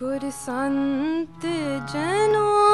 गुरुसन्ते जनो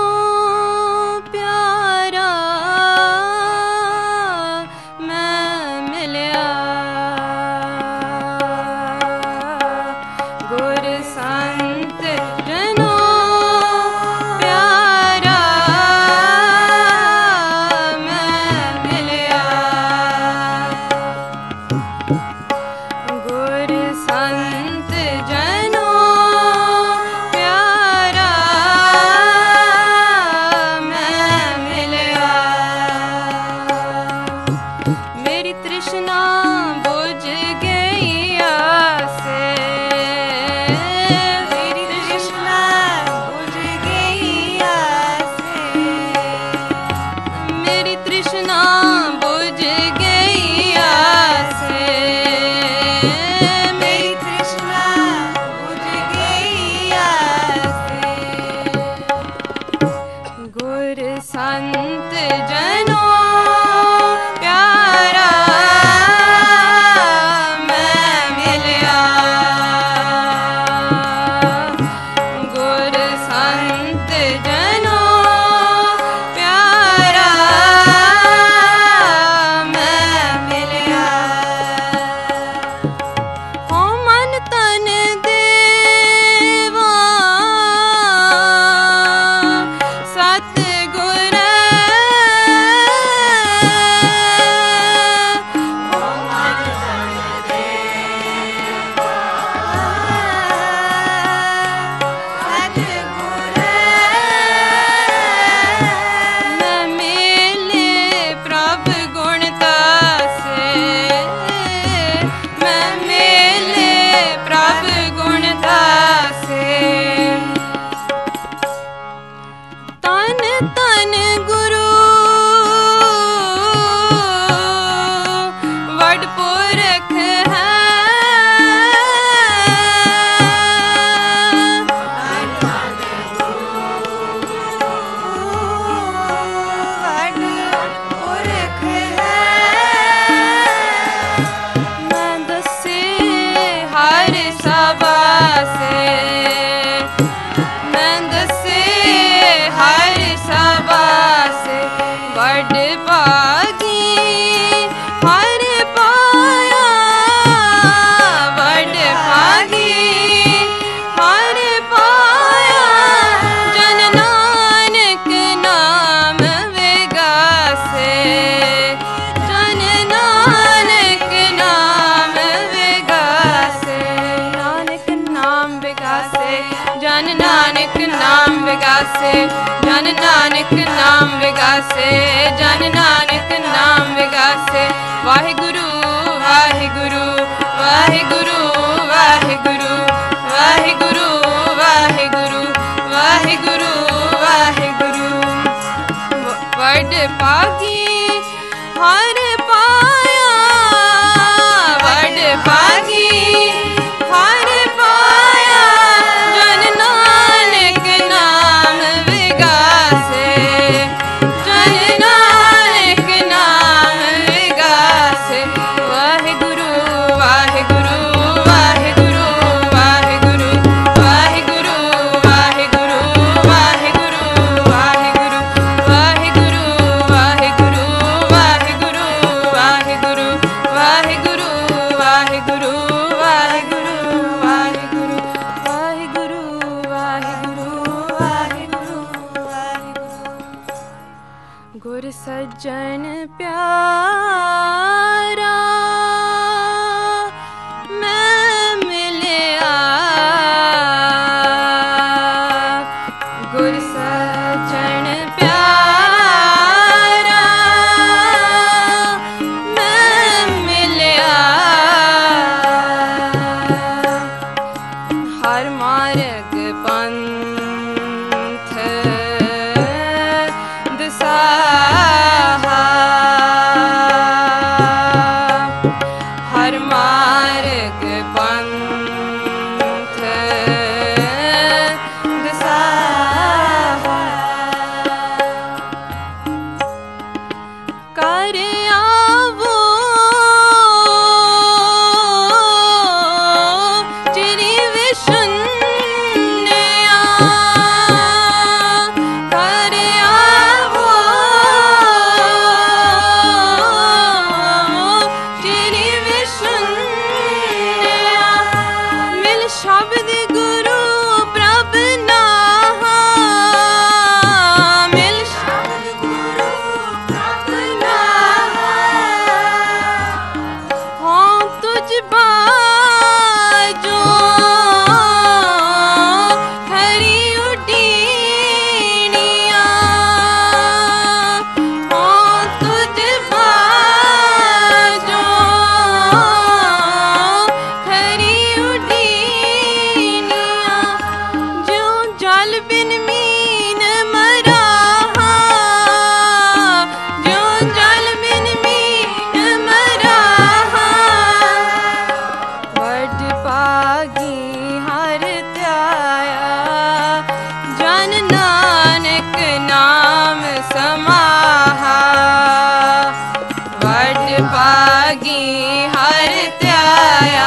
विगासे जन नानक नाम विगासे जन नानक नाम विगासे वाहिगुरु वाहिगुरु वाहिगुरु वाहिगुरु वाहिगुरु वाहिगुरु वाहिगुरु वाहिगुरु। वड पागी, हर 坚韧，偏爱。नित्याया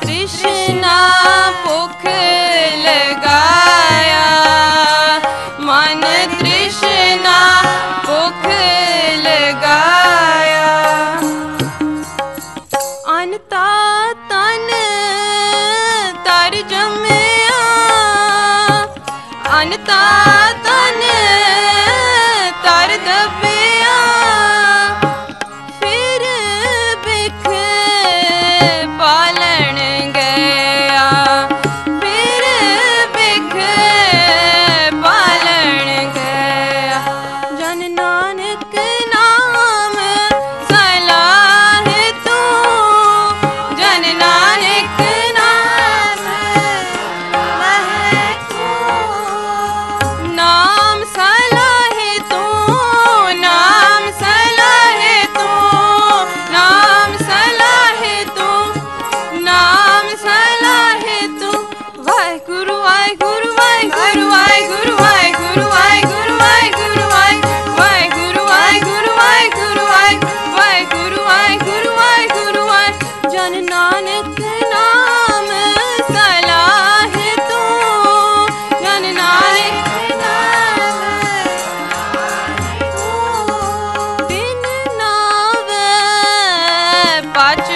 Krishna.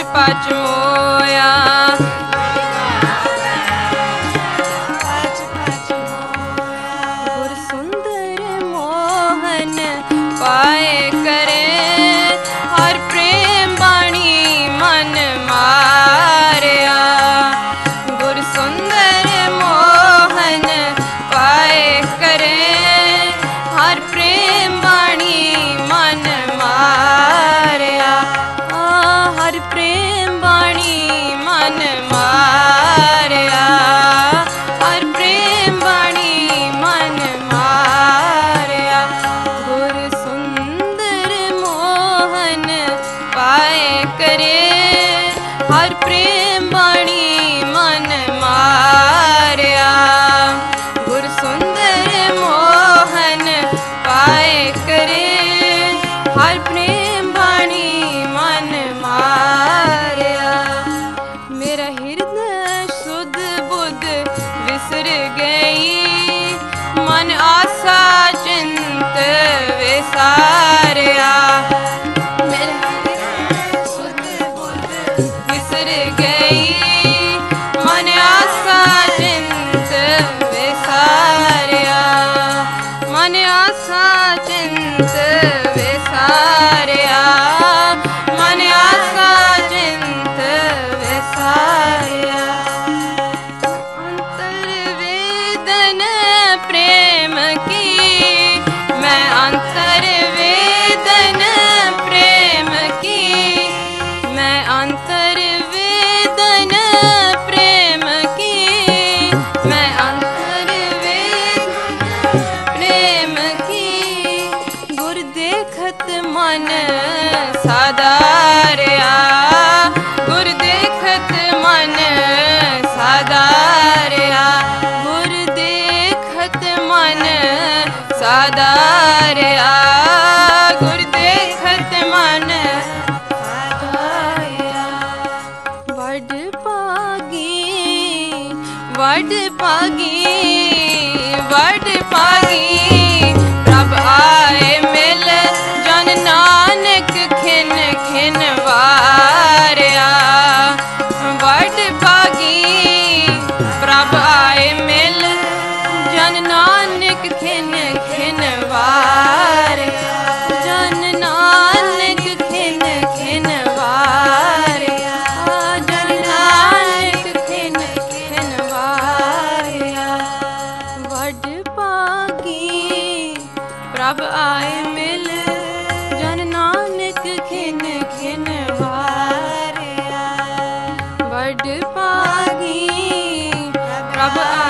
कृपा जोया मागी बड़ मागी। Rabbah